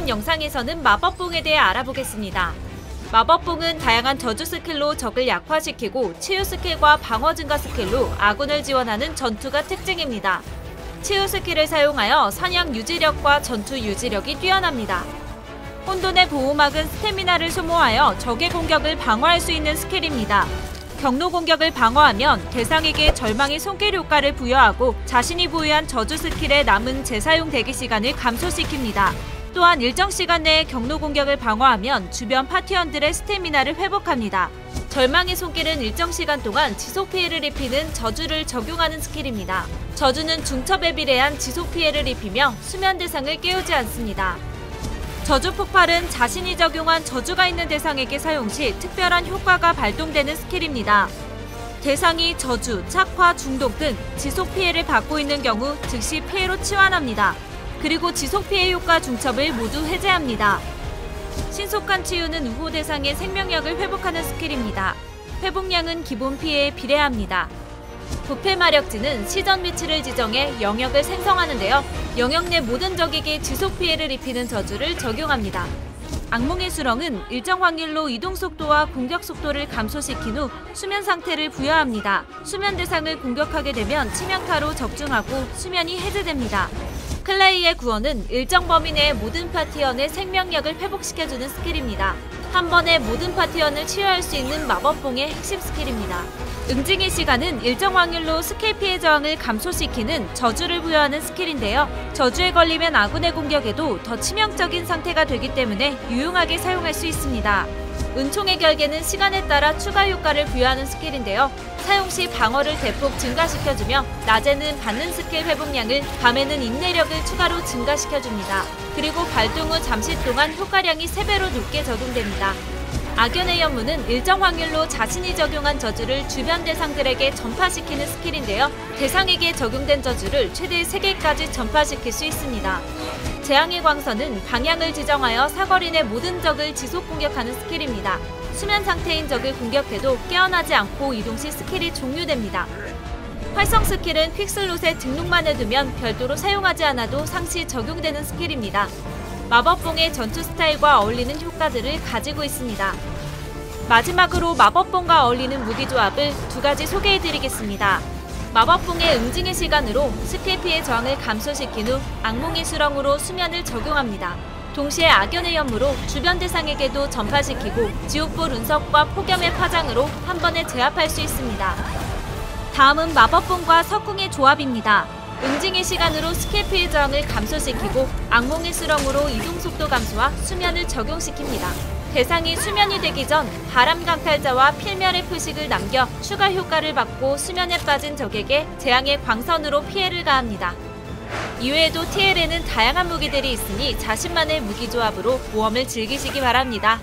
이번 영상에서는 마법봉에 대해 알아보겠습니다. 마법봉은 다양한 저주 스킬로 적을 약화시키고 치유 스킬과 방어 증가 스킬로 아군을 지원하는 전투가 특징입니다. 치유 스킬을 사용하여 사냥 유지력과 전투 유지력이 뛰어납니다. 혼돈의 보호막은 스태미나를 소모하여 적의 공격을 방어할 수 있는 스킬입니다. 격노 공격을 방어하면 대상에게 절망의 손길 효과를 부여하고 자신이 보유한 저주 스킬의 남은 재사용 대기 시간을 감소시킵니다. 또한 일정 시간 내에 격노 공격을 방어하면 주변 파티원들의 스태미나를 회복합니다. 절망의 손길은 일정 시간 동안 지속 피해를 입히는 저주를 적용하는 스킬입니다. 저주는 중첩에 비례한 지속 피해를 입히며 수면 대상을 깨우지 않습니다. 저주 폭발은 자신이 적용한 저주가 있는 대상에게 사용 시 특별한 효과가 발동되는 스킬입니다. 대상이 저주, 착화, 중독 등 지속 피해를 받고 있는 경우 즉시 피해로 치환합니다. 그리고 지속 피해 효과 중첩을 모두 해제합니다. 신속한 치유는 우호 대상의 생명력을 회복하는 스킬입니다. 회복량은 기본 피해에 비례합니다. 부패 마력지는 시전 위치를 지정해 영역을 생성하는데요. 영역 내 모든 적에게 지속 피해를 입히는 저주를 적용합니다. 악몽의 수렁은 일정 확률로 이동 속도와 공격 속도를 감소시킨 후 수면 상태를 부여합니다. 수면 대상을 공격하게 되면 치명타로 적중하고 수면이 해제됩니다. 클레이의 구원은 일정 범위 내의 모든 파티원의 생명력을 회복시켜주는 스킬입니다. 한 번에 모든 파티원을 치유할 수 있는 마법봉의 핵심 스킬입니다. 응징의 시간은 일정 확률로 스킬 피해 저항을 감소시키는 저주를 부여하는 스킬인데요. 저주에 걸리면 아군의 공격에도 더 치명적인 상태가 되기 때문에 유용하게 사용할 수 있습니다. 은총의 결계는 시간에 따라 추가 효과를 부여하는 스킬인데요. 사용 시 방어를 대폭 증가시켜주며 낮에는 받는 스킬 회복량을 밤에는 인내력을 추가로 증가시켜줍니다. 그리고 발동 후 잠시 동안 효과량이 3배로 높게 적용됩니다. 악연의 연무는 일정 확률로 자신이 적용한 저주를 주변 대상들에게 전파시키는 스킬인데요. 대상에게 적용된 저주를 최대 3개까지 전파시킬 수 있습니다. 재앙의 광선은 방향을 지정하여 사거리 내 모든 적을 지속 공격하는 스킬입니다. 수면 상태인 적을 공격해도 깨어나지 않고 이동 시 스킬이 종료됩니다. 활성 스킬은 quick slot에 등록만 해두면 별도로 사용하지 않아도 상시 적용되는 스킬입니다. 마법봉의 전투 스타일과 어울리는 효과들을 가지고 있습니다. 마지막으로 마법봉과 어울리는 무기 조합을 두 가지 소개해드리겠습니다. 마법봉의 응징의 시간으로 스킬 피해 저항을 감소시킨 후 악몽의 수렁으로 수면을 적용합니다. 동시에 악연의 연무로 주변 대상에게도 전파시키고 지옥불 운석과 폭염의 파장으로 한 번에 제압할 수 있습니다. 다음은 마법봉과 석궁의 조합입니다. 응징의 시간으로 스킬 피해 저항을 감소시키고 악몽의 수렁으로 이동 속도 감소와 수면을 적용시킵니다. 대상이 수면이 되기 전 바람 강탈자와 필멸의 표식을 남겨 추가 효과를 받고 수면에 빠진 적에게 재앙의 광선으로 피해를 가합니다. 이외에도 TL에는 다양한 무기들이 있으니 자신만의 무기 조합으로 모험을 즐기시기 바랍니다.